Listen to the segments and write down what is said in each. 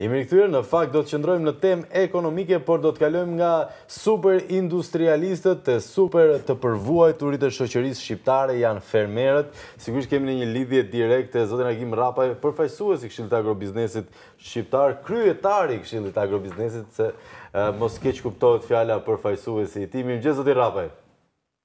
Jemi rikthyer, në fakt do të qëndrojmë në temë ekonomike, por do të kalojmë nga super industrialistët te super të përvuajturit e shoqërisë shqiptare janë fermerët. Sigurisht kemi në një lidhje direkte zotin Agim Rrapaj, përfaqësues i Këshillit të Agrobiznesit shqiptar, kryetari i Këshillit të Agrobiznesit se mos keqkuptohet fjala përfaqësuesi i tij. Mirëmëngjes zoti Rrapaj.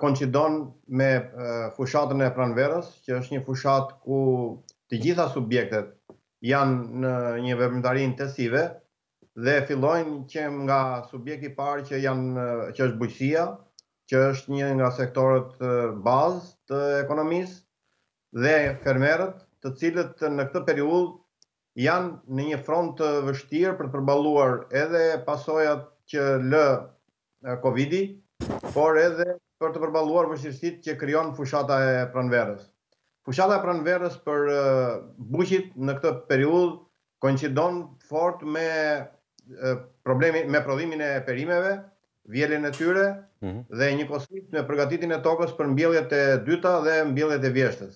koincidon me fushatën e pranverës, që është një fushatë ku të gjitha subjektet janë në një veprimtari intensive dhe fillojnë që nga subjekti i parë që janë që është bujqësia, që është një nga sektorët bazë të ekonomisë dhe fermerët, të cilët në këtë periudhë janë në një front të vështirë për të përballuar edhe pasojat që lë Covid-i, por edhe për të përballuar vështirësitë që krijon fushata e pranverës. Fushata e pranverës për bujqit në këtë periudhë koincidon fort me problemin me prodhimin e perimeve, vjeljen e tyre dhe njëkohësisht me përgatitjen e tokës për mbjelljet e dyta dhe mbjelljet e vjeshtës.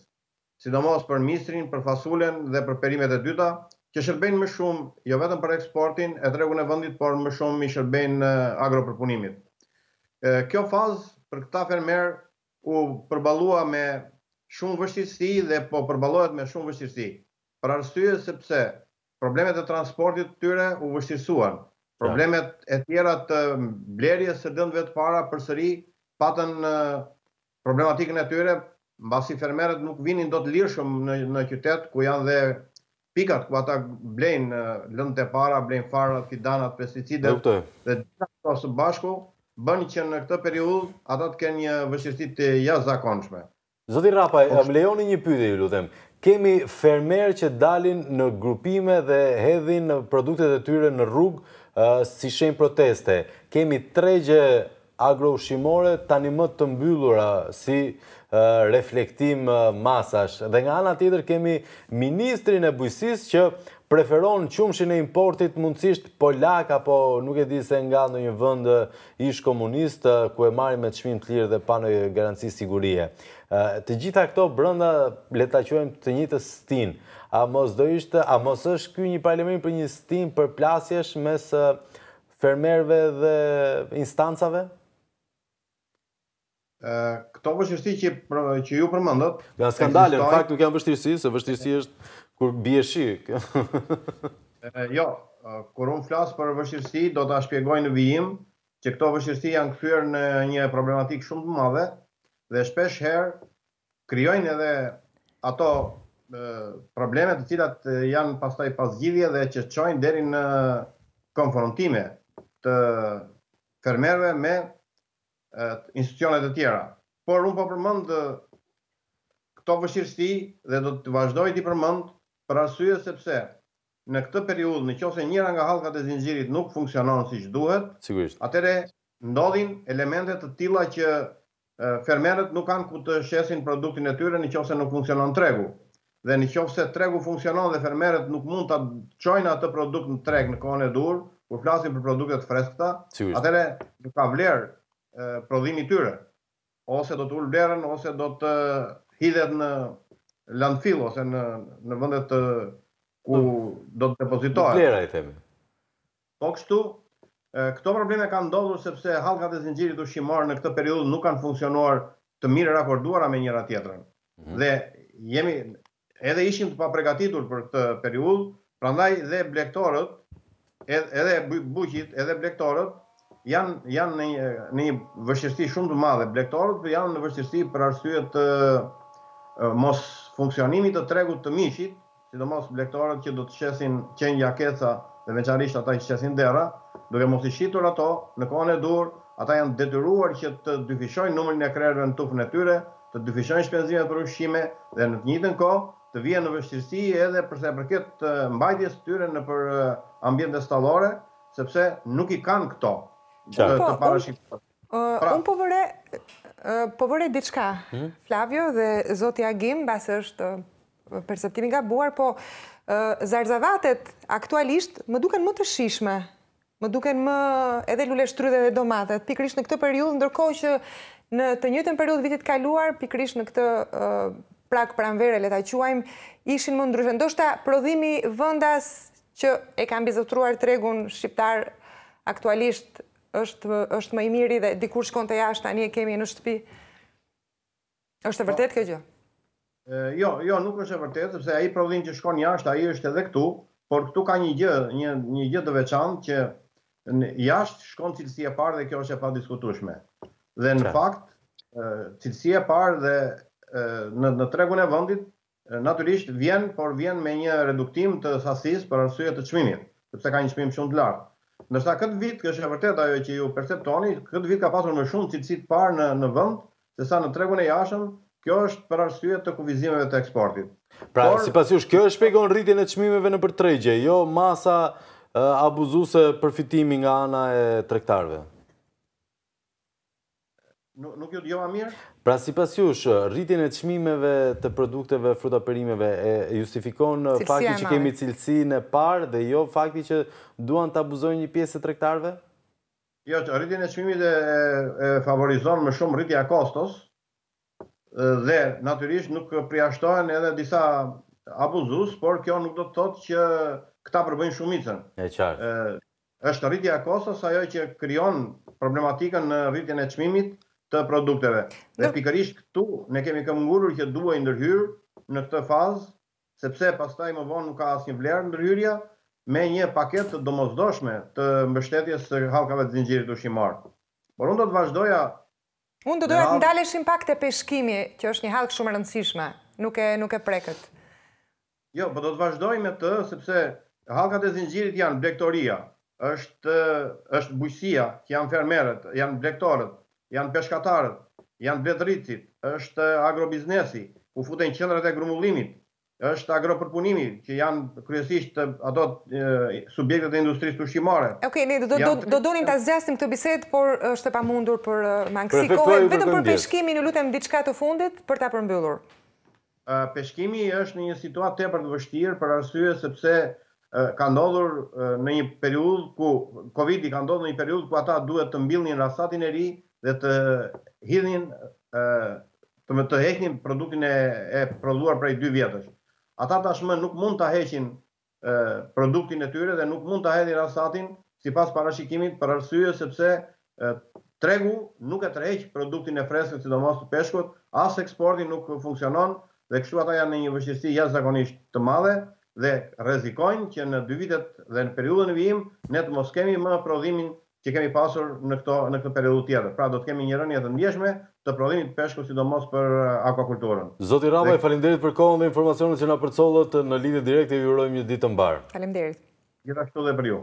sidomos për misrin, për fasulen dhe për perimet e dyta, që shërbejnë më shumë jo vetëm për eksportin e tregun e vendit, por më shumë i shërbejnë agropërpunimit. Kjo fazë për këta fermerë u përballua me shumë vështirësi dhe po përballohet me shumë vështirësi, për arsye sepse problemet e transportit të tyre u vështirësuan. Problemet e tjera të blerjes së lëndëve të para përsëri patën problematikën e tyre, mbasi fermerët nuk vinin dot lirshëm në qytet, ku janë dhe pikat ku ata blejnë lëndët e para, blejnë farat, fidanat, pesticidet dhe të gjitha këto së bashku bënë që në këtë periudhë ata të kenë një vështirësi të jashtëzakonshme. Zoti Rrapaj, më lejoni një pyetje ju lutem. Kemi fermerë që dalin në grupime dhe hedhin produktet e tyre në rrugë si shenjë proteste. Kemi tregje agro-ushqimore tani më të mbyllura si reflektim masash. Dhe nga ana tjetër kemi ministrin e bujqësisë që preferon qumështin e importit mundësisht polak apo nuk e di se nga ndonjë vend ish komunist ku e marrin me çmim të lirë dhe pa ndonjë garanci sigurie. Të gjitha këto brenda le ta quajmë të njëjtës stinë. A mos do ishte, a mos është ky një paralajmërim për një stinë përplasjesh mes fermerëve dhe instancave? Këto vështirësi që, që ju përmendët... Janë skandale, në fakt nuk janë vështirësi, se vështirësi është kur bie shi. jo, kur unë flas për vështirësi, do ta shpjegoj në vijim, që këto vështirësi janë kthyer në një problematikë shumë të madhe, dhe shpeshherë krijojnë edhe ato probleme të cilat janë pastaj pa zgjidhje dhe që çojnë deri në konfrontime të fermerëve me institucionet e tjera. Por unë po përmend këto vështirësi dhe do të vazhdoj t'i përmend për arsye sepse në këtë periudhë në qoftë se njëra nga hallkat e zinxhirit nuk funksionon siç duhet, atëherë ndodhin elemente të tilla që Fermerët nuk kanë ku të shesin produktin e tyre në qoftë se nuk funksionon tregu. Dhe në qoftë se tregu funksionon dhe fermerët nuk mund ta çojnë atë produkt në treg në kohën e duhur, kur flasin për produkte të freskëta, atëherë nuk ka vlerë prodhimi i tyre. Ose do të ulë vlerën ose do të hidhet në landfill ose në në vendet ku do të depozitohet. Nuk vlerë ai themi. Po kështu, këto probleme kanë ndodhur sepse hallkat e zinxhirit ushqimor në këtë periudhë nuk kanë funksionuar të mirë rakorduara me njëra-tjetrën. Dhe jemi edhe ishim të paprgatitur për këtë periudhë, prandaj dhe blegtorët, edhe bujqit, edhe blegtorët janë janë në një në një vështirësi shumë të madhe. Blegtorët po janë në vështirësi për arsye të mosfunksionimit të tregut të mishit, sidomos blegtorët që do të shesin qengja keca dhe veçarisht ata që shesin derra, duke mos i shitur ato, në kohën e duhur, ata janë detyruar që të dyfishojnë numrin e krerëve në tufën e tyre, të dyfishojnë shpenzimet për ushqime dhe në të njëjtën kohë, të vihen në vështirësi edhe për sa i përket mbajtjes së tyre nëpër ambiente stallore, sepse nuk i kanë këto të parashikuara. Pra. Unë po vëre, po vëre diçka, hmm? Flavio dhe Zoti Agim, mbase është perceptim i gabuar, po zarzavatet aktualisht më duken më të shijshme, më duken më edhe luleshtrydhe dhe domatet, pikërisht në këtë periudhë, ndërkohë që në të njëjtën periudhë vitit kaluar, pikërisht në këtë prag pranvere, le ta quajmë, ishin më ndryshe. Ndoshta prodhimi vendas që e ka mbizotëruar tregun shqiptar aktualisht është është më i miri dhe dikur shkonte jashtë, tani e kemi në shtëpi. Është e vërtetë kjo gjë? Jo, jo, nuk është e vërtetë, sepse ai prodhim që shkon jashtë, ai është edhe këtu, por këtu ka një gjë, një një gjë të veçantë që në jashtë shkon cilësia e parë dhe kjo është e padiskutueshme. Dhe në fakt, cilësia e parë dhe në në tregun e vendit Natyrisht vjen, por vjen me një reduktim të sasisë për arsye të çmimit, sepse ka një çmim shumë të lartë. Ndërsa këtë vit, është e vërtetë ajo që ju perceptoni, këtë vit ka pasur më shumë cilësi të parë në në vend sesa në tregun e jashtëm, kjo është për arsye të kufizimeve të eksportit. Pra, sipas jush, kjo e shpjegon rritjen e çmimeve nëpër tregje, jo masa abuzuese përfitimi nga ana e tregtarëve? Nuk ju dëgjova mirë. Pra sipas jush, rritjen e çmimeve të produkteve frutaperimeve e justifikon fakti që kemi cilësinë e parë dhe jo fakti që duan të abuzojnë një pjesë të tregtarëve? Jo, rritjen e çmimit e favorizon më shumë rritja e kostos dhe natyrisht nuk përjashtohen edhe disa abuzues, por kjo nuk do të thotë që këta përbëjnë shumicën. E qartë. Është rritja e kostos ajo që krijon problematikën në rritjen e çmimit të produkteve. Dhe pikërisht këtu ne kemi këmbëngulur që duhej ndërhyrë në këtë fazë, sepse pastaj më vonë nuk ka asnjë vlerë ndërhyrja, me një paketë të domosdoshme të mbështetjes së hallkave të zinxhirit ushqimor. Por unë do të vazhdoja me radhë. Unë do doja të ndaleshim pak te peshkimi, që është një hallkë shumë e rëndësishme. Nuk e, nuk e prekët. Jo, po do të vazhdojmë me të, sepse hallkat e zinxhirit janë blegtoria, është është bujqësia, që janë fermerët, janë blegtorët, janë peshkatarët, janë bletërritësit, është agrobiznesi, ku futen qendrat e grumbullimit, është agropërpunimi, që janë kryesisht ato subjektet e industrisë ushqimore. Okej, ne do donim ta zgjasnim këtë bisedë, por është e pamundur për mangësi kohe. Vetëm për peshkimin, ju lutem diçka të fundit për ta përmbyllur. Peshkimi është në një situatë tepër të vështirë për arsye sepse ka ndodhur në një periudhë ku Covidi ka ndodhur në një periudhë ku ata duhet të mbillnin rasatin e ri dhe të hidhnin të të heqnin produktin e prodhuar prej dy vjetësh. Ata tashmë nuk mund ta heqin produktin e tyre dhe nuk mund ta hedhin rasatin sipas parashikimit për arsye sepse tregu nuk e tërheq produktin e freskët sidomos të peshkut, as eksporti nuk funksionon dhe kështu ata janë në një vështirësi jashtëzakonisht të madhe dhe rrezikojnë që në dy vitet dhe në periudhën në vijim ne të mos kemi më prodhimin që kemi pasur në këto në këtë periudhë tjetër. Pra do të kemi një rënie të ndjeshme të prodhimit të peshkut sidomos për akuakulturën. Zoti Ramaj, faleminderit për kohën dhe informacionet që na përcollët në lidhje direkte, ju urojmë një ditë të mbarë. Faleminderit. Gjithashtu dhe për ju.